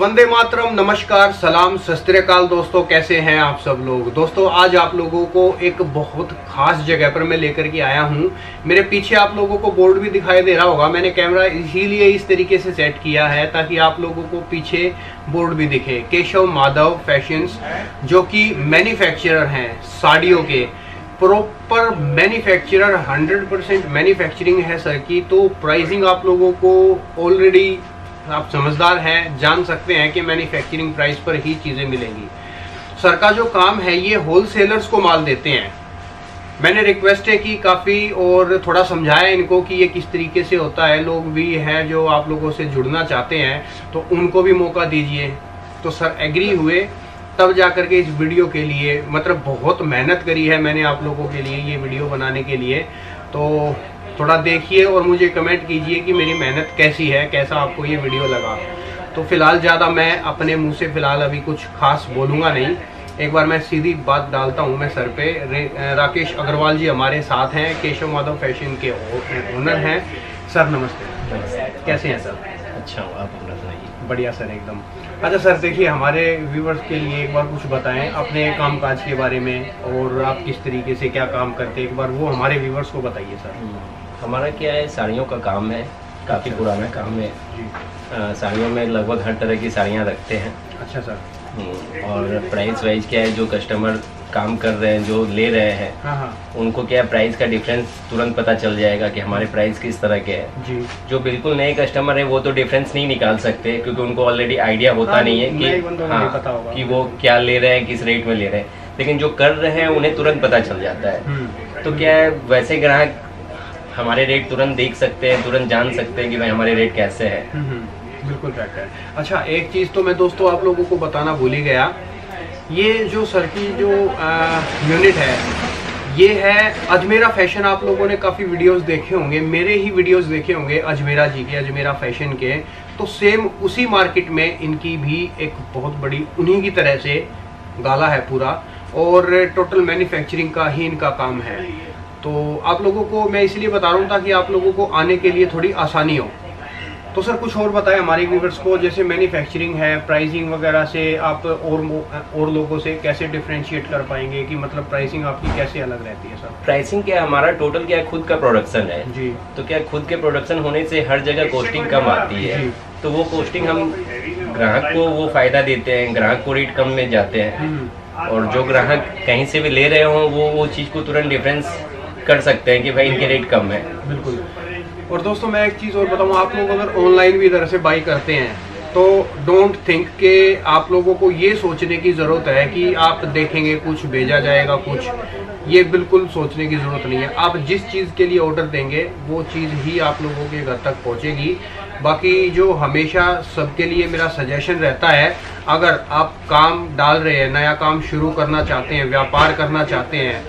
वंदे मातरम, नमस्कार, सलाम, सस्त्रकाल दोस्तों, कैसे हैं आप सब लोग? दोस्तों, आज आप लोगों को एक बहुत खास जगह पर मैं लेकर के आया हूँ। मेरे पीछे आप लोगों को बोर्ड भी दिखाई दे रहा होगा। मैंने कैमरा इसीलिए इस तरीके से सेट किया है ताकि आप लोगों को पीछे बोर्ड भी दिखे। केशव माधव फैशंस जो कि मैन्युफैक्चरर हैं साड़ियों के। प्रॉपर मैन्युफैक्चरर 100 परसेंट मैन्युफैक्चरिंग है, सर, की। तो प्राइसिंग आप लोगों को ऑलरेडी आप समझदार हैं, जान सकते हैं कि मैन्युफैक्चरिंग प्राइस पर ही चीज़ें मिलेंगी। सर का जो काम है, ये होलसेलर्स को माल देते हैं। मैंने रिक्वेस्ट है कि काफ़ी और थोड़ा समझाया इनको कि ये किस तरीके से होता है। लोग भी हैं जो आप लोगों से जुड़ना चाहते हैं तो उनको भी मौका दीजिए। तो सर एग्री हुए, तब जा करके इस वीडियो के लिए मतलब बहुत मेहनत करी है मैंने आप लोगों के लिए ये वीडियो बनाने के लिए। तो थोड़ा देखिए और मुझे कमेंट कीजिए कि मेरी मेहनत कैसी है कैसा आपको ये वीडियो लगा। तो फ़िलहाल ज़्यादा मैं अपने मुँह से फ़िलहाल अभी कुछ खास बोलूँगा नहीं। एक बार मैं सीधी बात डालता हूँ मैं सर पे। राकेश अग्रवाल जी हमारे साथ हैं केशव माधव फ़ैशन के ओनर हैं। सर नमस्ते। कैसे हैं सर? अच्छा आप बढ़िया सर एकदम। अच्छा सर देखिए हमारे व्यूवर्स के लिए एक बार कुछ बताएँ अपने काम काज के बारे में और आप किस तरीके से क्या काम करते हैं? एक बार वो हमारे व्यूवर्स को बताइए सर। हम्म। हमारा क्या है साड़ियों का काम है काफ़ी पुराना काम है। साड़ियों में लगभग हर तरह की साड़ियाँ रखते हैं। अच्छा सर हम्म, और प्राइस वाइज क्या है जो कस्टमर काम कर रहे हैं जो ले रहे हैं हाँ हाँ। उनको क्या प्राइस का डिफरेंस तुरंत पता चल जाएगा कि हमारे प्राइस किस तरह के हैं। जी। जो बिल्कुल नए कस्टमर है वो तो डिफरेंस नहीं निकाल सकते क्योंकि उनको ऑलरेडी आइडिया होता हाँ, नहीं है कि हाँ कि वो क्या ले रहे हैं किस रेट में ले रहे हैं। लेकिन जो कर रहे हैं उन्हें तुरंत पता चल जाता है। हम्म। तो क्या है वैसे ग्राहक हमारे रेट तुरंत देख सकते हैं तुरंत जान सकते हैं कि भाई हमारे रेट कैसे हैं। हम्म, हम्म, बिल्कुल फैक्ट है। अच्छा एक चीज़ तो मैं दोस्तों आप लोगों को बताना भूल ही गया। ये जो सर की जो यूनिट है ये है अजमेरा फ़ैशन आप लोगों ने काफ़ी वीडियोस देखे होंगे मेरे ही वीडियोस देखे होंगे अजमेरा जी के अजमेरा फ़ैशन के। तो सेम उसी मार्केट में इनकी भी एक बहुत बड़ी उन्हीं की तरह से गाला है पूरा। और टोटल मैन्युफैक्चरिंग का ही इनका काम है। तो आप लोगों को मैं इसलिए बता रहा हूँ ताकि आप लोगों को आने के लिए थोड़ी आसानी हो। तो सर कुछ और बताएँ हमारे व्यूवर्स को जैसे मैन्युफैक्चरिंग है प्राइसिंग वगैरह से आप और और लोगों से कैसे डिफ्रेंशिएट कर पाएँगे कि मतलब प्राइसिंग आपकी कैसे अलग रहती है सर? प्राइसिंग क्या हमारा टोटल क्या खुद का प्रोडक्शन है। जी। तो क्या खुद के प्रोडक्शन होने से हर जगह कॉस्टिंग कम आती है? तो वो कॉस्टिंग हम ग्राहक को वो फ़ायदा देते हैं ग्राहक को रेट कम में जाते हैं। हम्म। और जो ग्राहक कहीं से भी ले रहे हो वो वो चीज़ को तुरंत डिफरेंस कर सकते हैं कि भाई इनके रेट कम है। बिल्कुल। और दोस्तों, मैं एक चीज़ और बताऊँ, आप लोग अगर ऑनलाइन भी इधर से बाई करते हैं तो डोंट थिंक के आप लोगों को ये सोचने की ज़रूरत है कि आप देखेंगे कुछ भेजा जाएगा, कुछ। ये बिल्कुल सोचने की ज़रूरत नहीं है। आप जिस चीज़ के लिए ऑर्डर देंगे, वो चीज़ ही आप लोगों के घर तक पहुंचेगी। बाकी जो हमेशा सबके लिए मेरा सजेशन रहता है, अगर आप काम डाल रहे हैं, नया काम शुरू करना चाहते हैं, व्यापार करना चाहते हैं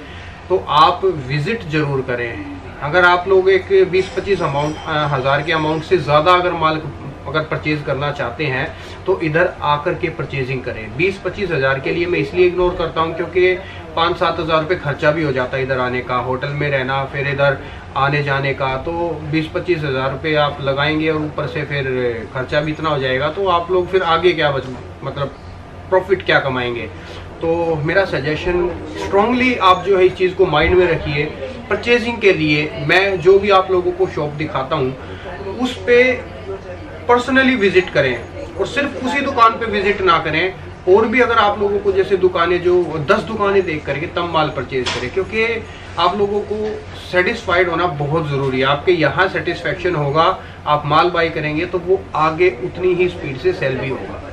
तो आप विज़िट ज़रूर करें। अगर आप लोग एक 20-25 अमाउंट हज़ार के अमाउंट से ज़्यादा अगर माल अगर परचेज करना चाहते हैं तो इधर आकर के परचेजिंग करें। 20-25 हज़ार के लिए मैं इसलिए इग्नोर करता हूँ क्योंकि पाँच सात हज़ार रुपये खर्चा भी हो जाता है इधर आने का, होटल में रहना, फिर इधर आने जाने का तो 20-25 हज़ार रुपये आप लगाएँगे और ऊपर से फिर खर्चा भी इतना हो जाएगा तो आप लोग फिर आगे क्या बच मतलब प्रॉफिट क्या कमाएँगे? तो मेरा सजेशन स्ट्रांगली आप जो है इस चीज़ को माइंड में रखिए परचेजिंग के लिए मैं जो भी आप लोगों को शॉप दिखाता हूँ, उस पर पर्सनली विज़िट करें और सिर्फ़ उसी दुकान पे विज़िट ना करें। और भी अगर आप लोगों को जैसे दुकानें जो दस दुकानें देख करके तब माल परचेज करें, क्योंकि आप लोगों को सेटिस्फाइड होना बहुत ज़रूरी है। आपके यहाँ सेटिस्फेक्शन होगा, आप माल बाई करेंगे तो वो आगे उतनी ही स्पीड से सेल भी होगा।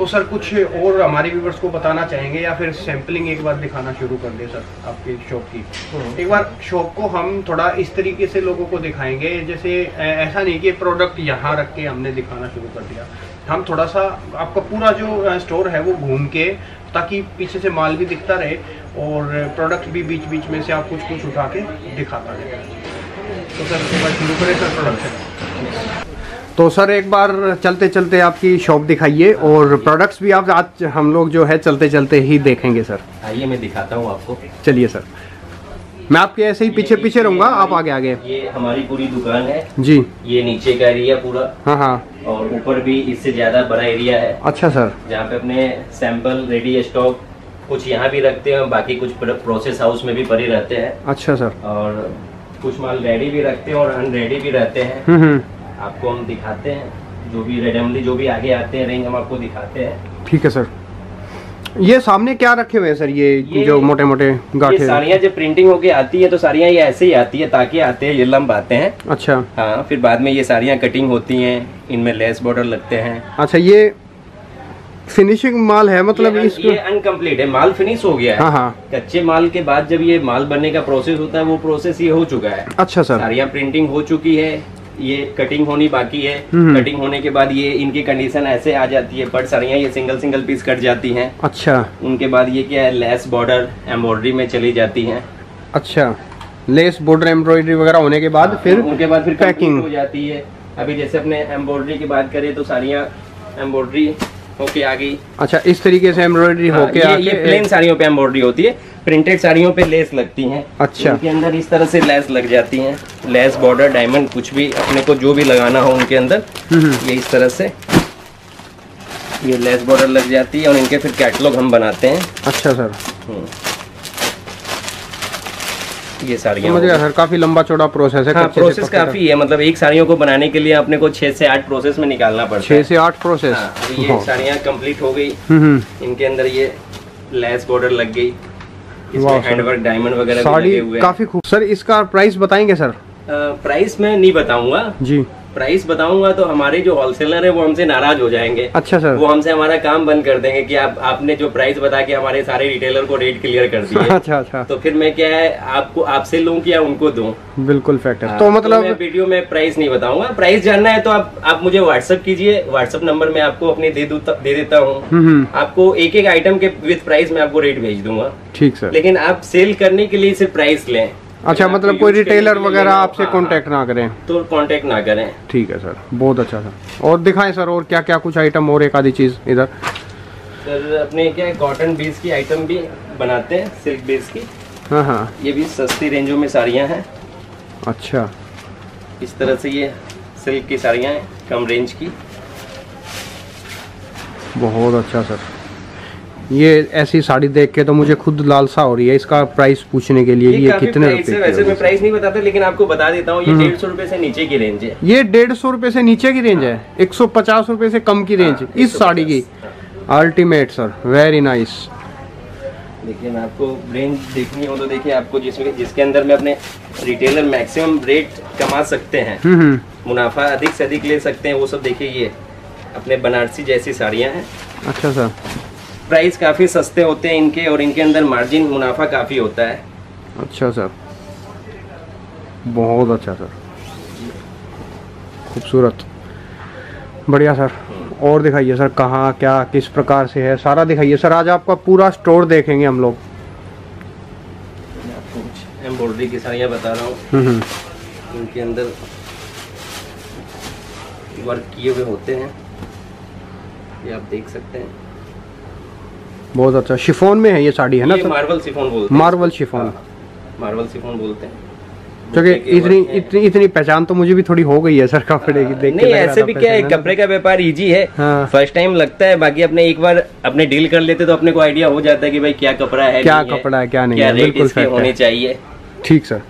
तो सर कुछ और हमारे व्यूवर्स को बताना चाहेंगे या फिर सैम्पलिंग एक बार दिखाना शुरू कर दे सर आपके शॉप की? हम्म। एक बार शॉप को हम थोड़ा इस तरीके से लोगों को दिखाएँगे जैसे ऐसा नहीं कि प्रोडक्ट यहाँ रख के हमने दिखाना शुरू कर दिया। हम थोड़ा सा आपका पूरा जो स्टोर है वो घूम के ताकि पीछे से माल भी दिखता रहे और प्रोडक्ट भी बीच बीच में से आप कुछ कुछ उठा के दिखाता रहे। तो सर एक बार शुरू करें सर प्रोडक्शन तो सर एक बार चलते चलते आपकी शॉप दिखाइए और प्रोडक्ट्स भी आप आज हम लोग जो है चलते चलते ही देखेंगे सर। आइए मैं दिखाता हूँ आपको। चलिए सर। मैं आपके ऐसे ही पीछे पीछे रहूँगा आप आगे आगे। ये हमारी पूरी दुकान है। जी। ये नीचे का एरिया पूरा। हाँ हाँ। और ऊपर भी इससे ज़्यादा बड़ा एरिया है। अच्छा सर। जहाँ पे अपने सैंपल रेडी स्टॉक कुछ यहाँ भी रखते हैं बाकी कुछ प्रोसेस हाउस में भी पड़े रहते हैं। अच्छा सर। और कुछ माल रेडी भी रखते हैं और अनरेडी भी रहते हैं। हम्म, हम्म। आपको हम दिखाते हैं जो भी रेडमली जो भी आगे आते हैं रेंज हम आपको दिखाते हैं। ठीक है सर ये सामने क्या रखे हुए हैं सर ये, ये जो मोटे मोटे गाठे। साड़ियाँ जब प्रिंटिंग होके आती है तो साड़ियाँ ये ऐसे ही आती है ताकि आते हैं ये लंब आते हैं। अच्छा। हाँ फिर बाद में ये साड़ियाँ कटिंग होती हैं इनमें लेस बॉर्डर लगते हैं। अच्छा ये फिनिशिंग माल है मतलब ये, इसको ये अनकम्प्लीट है माल फिनिश हो गया है। हाँ हाँ। कच्चे माल के बाद जब ये माल बनने का प्रोसेस होता है वो प्रोसेस ये हो चुका है। अच्छा सर साड़ियाँ प्रिंटिंग हो चुकी है। ये कटिंग होनी बाकी है। हम्म। कटिंग होने के बाद ये इनकी कंडीशन ऐसे आ जाती है बट साड़ियाँ ये सिंगल सिंगल पीस कट जाती हैं। अच्छा। उनके बाद ये क्या है लेस बॉर्डर एम्ब्रॉयडरी में चली जाती है। अच्छा। लेस बॉर्डर एम्ब्रॉयडरी वगैरह होने के बाद हाँ, फिर उनके बाद फिर पैकिंग पैकिंग हो जाती है। अभी जैसे अपने एम्ब्रॉयडरी की बात करें तो साड़ियाँ एम्ब्रॉयडरी होके आ गई। अच्छा इस तरीके से एम्ब्रॉयडरी हाँ, होके ये, ये प्लेन साड़ियों पे एम्ब्रॉयडरी होती है। प्रिंटेड साड़ियों पे लेस लगती हैं। अच्छा। उनके अंदर इस तरह से लेस लग जाती हैं। लेस बॉर्डर डायमंड कुछ भी अपने को जो भी लगाना हो उनके अंदर हम्म, ये इस तरह से ये लेस बॉर्डर लग जाती है और इनके फिर कैटलॉग हम बनाते हैं। अच्छा सर हम्म। ये साड़ियाँ समझ गया सर काफ़ी लंबा चौड़ा प्रोसेस है हाँ प्रोसेस काफ़ी है मतलब एक साड़ियों को बनाने के लिए अपने को छह से आठ प्रोसेस में निकालना पड़ता छह है। से आठ प्रोसेस हाँ, ये साड़ियाँ कंप्लीट हो गई। हम्म, हम्म। इनके अंदर ये लेस बॉर्डर लग गई। हैंडवर्क डायमंड वगैरह साड़ी लगे हुए काफ़ी खूब सर इसका प्राइस बताएँगे सर? प्राइस मैं नहीं बताऊँगा। जी। प्राइस बताऊँगा तो हमारे जो होलसेलर है वो हमसे नाराज़ हो जाएँगे। अच्छा सर। वो हमसे हमारा काम बंद कर देंगे कि आप आपने जो प्राइस बता के हमारे सारे रिटेलर को रेट क्लियर कर दिए। अच्छा अच्छा। तो फिर मैं क्या है आपको आपसे लूँ कि या उनको दूँ? बिल्कुल फैक्ट है हाँ, तो मतलब मैं वीडियो में प्राइस नहीं बताऊँगा। प्राइस जानना है तो आप आप मुझे व्हाट्सअप कीजिए। व्हाट्सअप नंबर में आपको अपने दे दे देता हूँ। हम्म, हम्म, आपको एक एक आइटम के विद प्राइस में आपको रेट भेज दूँगा। ठीक सर। लेकिन आप सेल करने के लिए सिर्फ़ प्राइस लें। अच्छा मतलब कोई रिटेलर वगैरह आपसे हाँ, कांटेक्ट ना करें? तो कांटेक्ट ना करें। ठीक है सर। बहुत अच्छा सर। और दिखाएँ सर और क्या क्या कुछ आइटम और एक आधी चीज़ इधर। सर अपने क्या है कॉटन बेस की आइटम भी बनाते हैं सिल्क बेस की। हाँ हाँ। ये भी सस्ती रेंजों में साड़ियाँ हैं। अच्छा। इस तरह से ये सिल्क की साड़ियाँ हैं कम रेंज की। बहुत अच्छा सर। ये ऐसी साड़ी देख के तो मुझे खुद लालसा हो रही है इसका प्राइस पूछने के लिए ये काफ़ी कितने रुपए वैसे मैं प्राइस नहीं बताता लेकिन आपको बता देता हूँ ये हम्म। डेढ़ सौ रुपए से नीचे की रेंज है। ये डेढ़ सौ रुपए से नीचे की रेंज है एक सौ पचास रुपए से कम की रेंज हाँ, इस साड़ी की। अल्टीमेट सर वेरी नाइस लेकिन आपको रेंज देखनी हो तो देखिए आपको जिसमें जिसके अंदर में अपने रिटेलर मैक्सिमम रेट कमा सकते हैं। हम्म हम्म। मुनाफा अधिक से अधिक ले सकते हैं वो सब देखिए ये अपने बनारसी जैसी साड़ियाँ हैं। अच्छा सर प्राइस काफ़ी सस्ते होते हैं इनके और इनके अंदर मार्जिन मुनाफा काफ़ी होता है। अच्छा सर। बहुत अच्छा सर। खूबसूरत। बढ़िया सर। और दिखाइए सर कहाँ क्या किस प्रकार से है? सारा दिखाइए सर। आज आपका पूरा स्टोर देखेंगे हम लोग। एम्ब्रॉयडरी की साड़ियाँ बता रहा हूँ। हम्म हम्म। इनके अंदर वर्क किए हुए होते हैं। ये आप देख सकते हैं। बहुत अच्छा। शिफोन में है ये साड़ी है ना ये मार्बल सिफोन बोलते हैं। Marble chiffon. हाँ, मार्बल सिफोन बोलते हैं। क्योंकि इतनी इतनी इतनी पहचान तो मुझे भी थोड़ी हो गई है सर कपड़े की देख नहीं ऐसे भी क्या है कपड़े का व्यापार इजी है। हाँ। फ़र्स्ट टाइम लगता है बाकी अपने एक बार अपने डील कर लेते तो अपने को आइडिया हो जाता है कि भाई क्या कपड़ा है क्या कपड़ा है, क्या नहीं क्या है, रेट बिल्कुल इसके होने चाहिए। ठीक सर।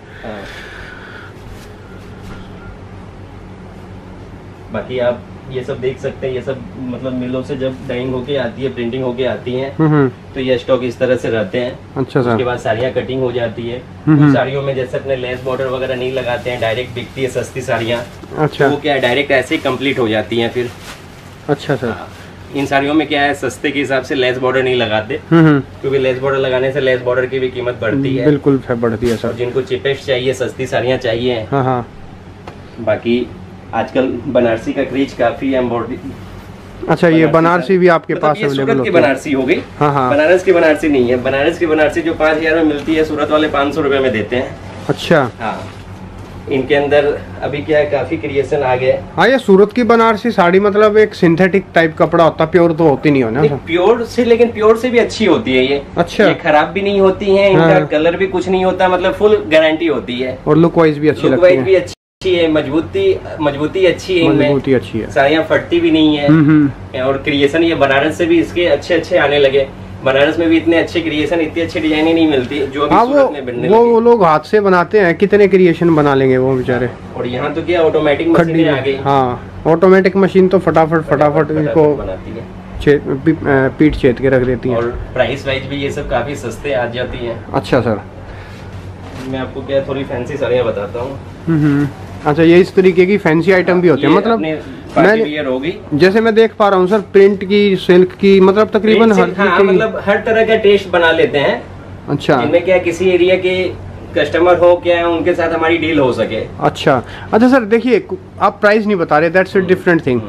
बाकी आप ये सब देख सकते हैं ये सब मतलब मिलों से जब डाइंग होके आती है प्रिंटिंग होके आती है हम्म हम्म। तो ये स्टॉक इस तरह से रहते हैं। अच्छा उसके बाद साड़ियाँ कटिंग हो जाती है। हम्म। कुछ साड़ियों में जैसे अपने लेस बॉर्डर वगैरह नहीं लगाते हैं डायरेक्ट बिकती है सस्ती साड़ियाँ अच्छा। तो वो क्या है डायरेक्ट ऐसे ही कंप्लीट हो जाती है फिर। अच्छा सर। इन साड़ियों में क्या है सस्ते के हिसाब से लेस बॉर्डर नहीं लगाते क्योंकि लेस बॉर्डर लगाने से लेस बॉर्डर की भी कीमत बढ़ती है। बिल्कुल बढ़ती है सर। जिनको चिपेस्ट चाहिए सस्ती साड़ियाँ चाहिए। हाँ हाँ। बाकी आजकल बनारसी का क्रेज काफ़ी एम्ब्रॉयडरी अच्छा ये बनारसी भी आपके मतलब पास अवेलेबल सूरत की होती है। बनारसी हो गई। हाँ हाँ। बनारस की बनारसी नहीं है। बनारस की बनारसी जो पाँच हज़ार में मिलती है सूरत वाले पाँच सौ रुपए में देते हैं। अच्छा। हाँ। इनके अंदर अभी क्या है काफ़ी क्रिएशन आ गया है। हाँ ये सूरत की बनारसी साड़ी मतलब एक सिंथेटिक टाइप कपड़ा होता है प्योर तो होती नहीं होना प्योर से लेकिन प्योर से भी अच्छी होती है ये। अच्छा। ये खराब भी नहीं होती है इनका हाँ। कलर भी कुछ नहीं होता मतलब फुल गारंटी होती है। और लुक वाइज भी अच्छी लुक वाइज भी अच्छी अच्छी है मजबूती मजबूती अच्छी है मजबूती अच्छी है। साड़ियाँ फटती भी नहीं है। हम्म, हम्म। और क्रिएशन ये बनारस से भी इसके अच्छे अच्छे आने लगे। बनारस में भी इतने अच्छे क्रिएशन इतनी अच्छी डिज़ाइन ही नहीं मिलती जो अभी हाँ, वो में वो, वो लोग हाथ से बनाते हैं कितने क्रिएशन बना लेंगे वो बेचारे। और यहाँ तो क्या ऑटोमेटिक मशीन आ गई। हाँ ऑटोमेटिक मशीन तो फटाफट फटाफट इनको पीठ छेद के रख देती है। और प्राइस वाइज भी ये सब काफ़ी सस्ते आ जाती है। अच्छा सर। मैं आपको क्या थोड़ी फैंसी साड़ियाँ बताता हूँ। हम्म, अच्छा ये इस तरीके की फैंसी आइटम भी होते हैं मतलब मैं होगी। जैसे मैं देख पा रहा हूँ सर प्रिंट की सिल्क की मतलब तकरीबन हर हाँ, मतलब हर तरह का टेस्ट बना लेते हैं। अच्छा। इनमें क्या किसी एरिया के कस्टमर हो क्या है उनके साथ हमारी डील हो सके। अच्छा। अच्छा सर देखिए आप प्राइस नहीं बता रहे दैट्स अ डिफरेंट थिंग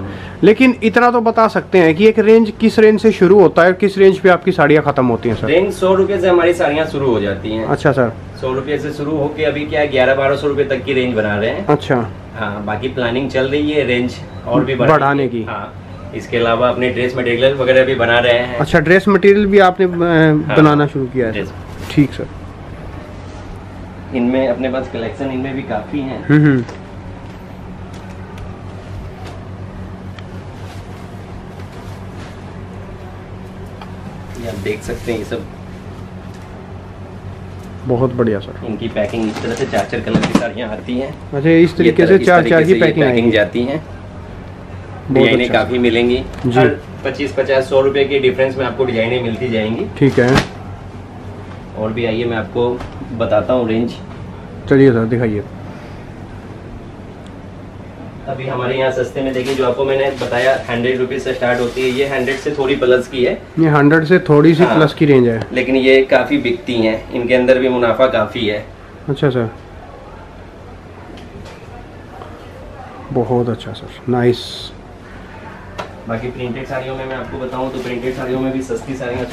लेकिन इतना तो बता सकते हैं कि एक रेंज किस रेंज से शुरू होता है किस रेंज पे आपकी साड़ियाँ खत्म होती हैं सर? रेंज सौ रुपए से हमारी साड़ियाँ शुरू हो जाती हैं। अच्छा सर। सौ रुपए से शुरू होके अभी क्या ग्यारह बारह सौ रुपए तक की रेंज बना रहे हैं। अच्छा। हाँ बाकी प्लानिंग चल रही है रेंज और भी बढ़ाने की। हाँ इसके अलावा अपने ड्रेस मटेरियल वगैरह भी बना रहे हैं। अच्छा ड्रेस मटेरियल भी आपने हाँ, बनाना शुरू किया है ठीक सर। इनमें अपने पास कलेक्शन इनमें भी काफ़ी है। आप देख सकते हैं ये सब बहुत बढ़िया सर। इनकी पैकिंग इस तरह से चार चार कलर की साड़ियाँ आती हैं। अच्छा इस तरीके से चार चार की पैकिंग पैकिंग जाती हैं। डिजाइने अच्छा। काफ़ी मिलेंगी। हर पच्चीस पचास सौ रुपए के डिफरेंस में आपको डिजाइने मिलती जाएँगी। ठीक है। और भी आइए मैं आपको बताता हूँ रेंज चलिए सर दिखाइए। अभी हमारे यहाँ सस्ते में देखिए जो आपको मैंने बताया हंड्रेड रुपीज़ से स्टार्ट होती है ये हंड्रेड से थोड़ी प्लस की है। ये हंड्रेड से थोड़ी सी हाँ, प्लस की रेंज है। लेकिन ये काफ़ी बिकती हैं इनके अंदर भी मुनाफा काफ़ी है। अच्छा सर। बहुत अच्छा सर नाइस बाकी प्रिंटेड साड़ियों में मैं आपको बताऊँ तो प्रिंटेड साड़ियों में भी सस्ती साड़ियाँ